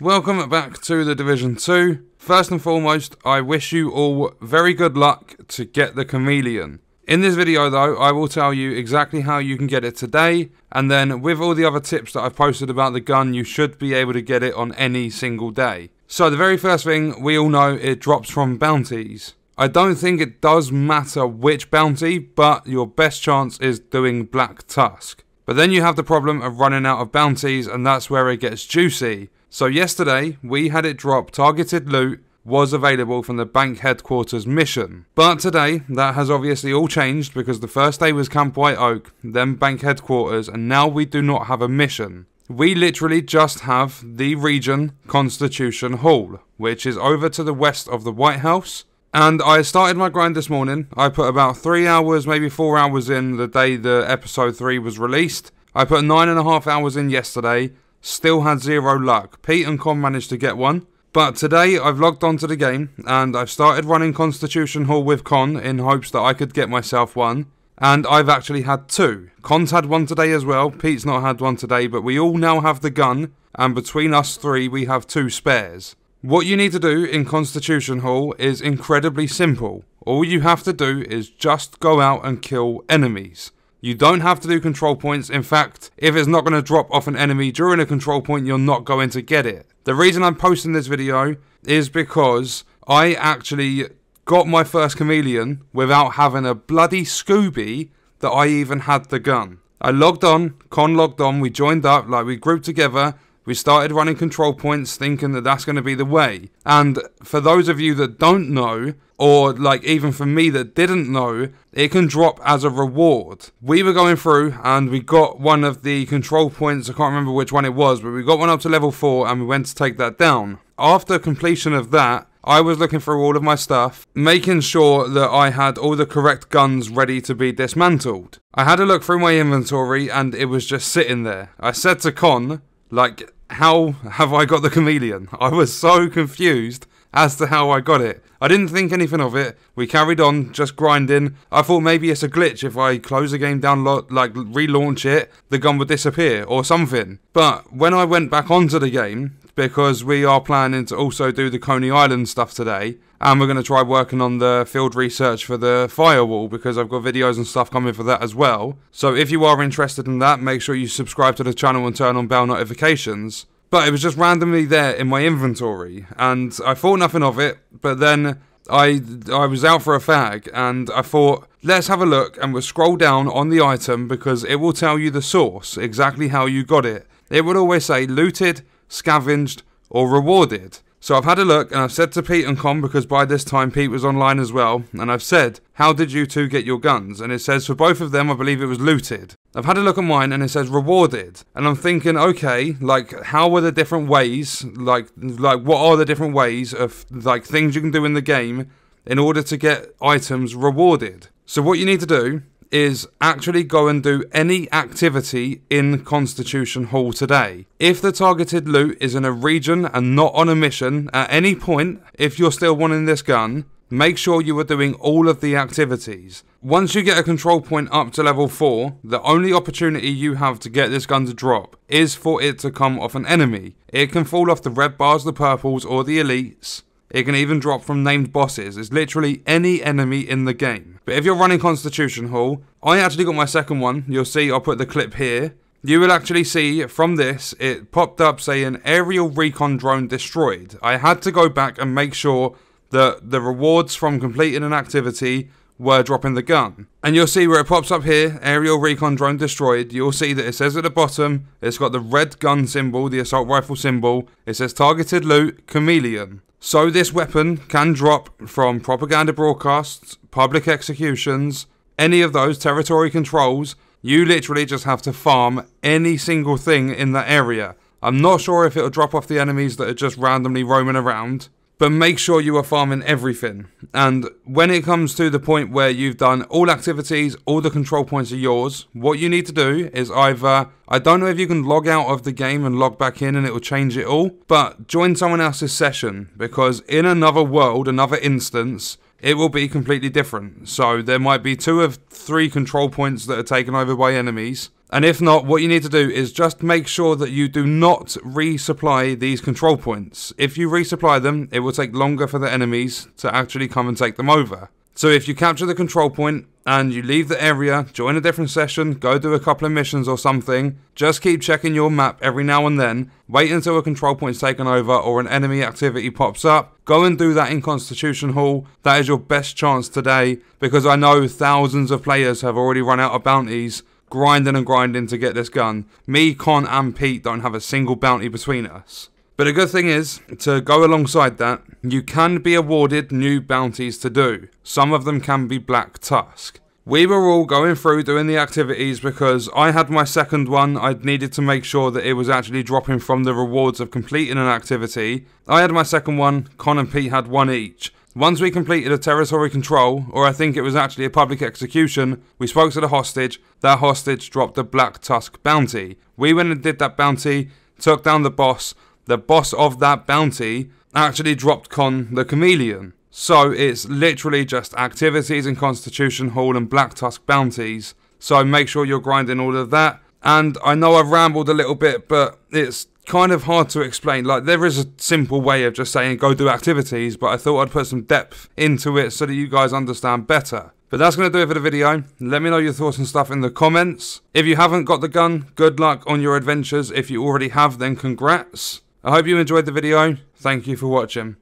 Welcome back to the Division 2. First and foremost, I wish you all very good luck to get the Chameleon. In this video though, I will tell you exactly how you can get it today, and then with all the other tips that I've posted about the gun, you should be able to get it on any single day. So the very first thing, we all know it drops from bounties. I don't think it does matter which bounty, but your best chance is doing Black Tusk. But then you have the problem of running out of bounties, and that's where it gets juicy. So yesterday, we had it drop targeted loot was available from the bank headquarters mission. But today, that has obviously all changed because the first day was Camp White Oak, then bank headquarters, and now we do not have a mission. We literally just have the region Constitution Hall, which is over to the west of the White House, and I started my grind this morning. I put about three hours, maybe four hours in the day the episode three was released. I put nine and a half hours in yesterday. Still had zero luck. Pete and Con managed to get one. But today I've logged onto the game and I've started running Constitution Hall with Con in hopes that I could get myself one. And I've actually had two. Con's had one today as well. Pete's not had one today, but we all now have the gun. And between us three, we have two spares. What you need to do in Constitution Hall is incredibly simple. All you have to do is just go out and kill enemies. You don't have to do control points. In fact, if it's not going to drop off an enemy during a control point, you're not going to get it. The reason I'm posting this video is because I actually got my first chameleon without having a bloody Scooby that I even had the gun. I logged on, Con logged on, we joined up, like we grouped together, we started running control points thinking that that's going to be the way. And for those of you that don't know, or like even for me that didn't know, it can drop as a reward. We were going through and we got one of the control points, I can't remember which one it was, but we got one up to level 4 and we went to take that down. After completion of that, I was looking through all of my stuff, making sure that I had all the correct guns ready to be dismantled. I had a look through my inventory and it was just sitting there. I said to Con, like, how have I got the chameleon? I was so confused as to how I got it. I didn't think anything of it. We carried on, just grinding. I thought maybe it's a glitch. If I close the game down, like relaunch it, the gun would disappear or something. But when I went back onto the game, because we are planning to also do the Coney Island stuff today, and we're going to try working on the field research for the firewall because I've got videos and stuff coming for that as well. So if you are interested in that, make sure you subscribe to the channel and turn on bell notifications. But it was just randomly there in my inventory, and I thought nothing of it, but then I I was out for a fag and I thought let's have a look and we'll scroll down on the item because it will tell you the source, exactly how you got it. It would always say looted, scavenged or rewarded. So I've had a look and I've said to Pete and Con because by this time Pete was online as well and I've said, how did you two get your guns? And it says for both of them I believe it was looted. I've had a look at mine and it says rewarded and I'm thinking okay like how are the different ways like like what are the different ways of like things you can do in the game in order to get items rewarded. So what you need to do is actually go and do any activity in Constitution Hall today. If the targeted loot is in a region and not on a mission, at any point, if you're still wanting this gun, make sure you are doing all of the activities. Once you get a control point up to level 4, the only opportunity you have to get this gun to drop is for it to come off an enemy. It can fall off the red bars, the purples, or the elites. It can even drop from named bosses. It's literally any enemy in the game. But if you're running Constitution Hall, I actually got my second one. You'll see I'll put the clip here. You will actually see from this, it popped up saying aerial recon drone destroyed. I had to go back and make sure that the rewards from completing an activity were dropping the gun. And you'll see where it pops up here, aerial recon drone destroyed, you'll see that it says at the bottom, it's got the red gun symbol, the assault rifle symbol, it says targeted loot, chameleon. So this weapon can drop from propaganda broadcasts, public executions, any of those territory controls. You literally just have to farm any single thing in that area. I'm not sure if it'll drop off the enemies that are just randomly roaming around but make sure you are farming everything. And when it comes to the point where you've done all activities, all the control points are yours, what you need to do is either, I don't know if you can log out of the game and log back in and it will change it all, but join someone else's session because in another world, another instance, it will be completely different. So there might be two of three control points that are taken over by enemies. And if not, what you need to do is just make sure that you do not resupply these control points. If you resupply them, it will take longer for the enemies to actually come and take them over. So if you capture the control point and you leave the area, join a different session, go do a couple of missions or something, just keep checking your map every now and then, wait until a control point is taken over or an enemy activity pops up, go and do that in Constitution Hall. That is your best chance today because I know thousands of players have already run out of bounties grinding and grinding to get this gun. Me, Con and Pete don't have a single bounty between us. But a good thing is, to go alongside that, you can be awarded new bounties to do. Some of them can be Black Tusk. We were all going through doing the activities because I had my second one, I needed to make sure that it was actually dropping from the rewards of completing an activity. I had my second one, Con and Pete had one each. Once we completed a territory control, or I think it was actually a public execution, we spoke to the hostage. That hostage dropped the Black Tusk bounty. We went and did that bounty, took down the boss, the boss of that bounty actually dropped Con the Chameleon. So it's literally just activities in Constitution Hall and Black Tusk bounties. So make sure you're grinding all of that. And I know I've rambled a little bit, but it's kind of hard to explain. Like, there is a simple way of just saying go do activities, but I thought I'd put some depth into it so that you guys understand better. But that's going to do it for the video. Let me know your thoughts and stuff in the comments. If you haven't got the gun, good luck on your adventures. If you already have, then congrats. I hope you enjoyed the video. Thank you for watching.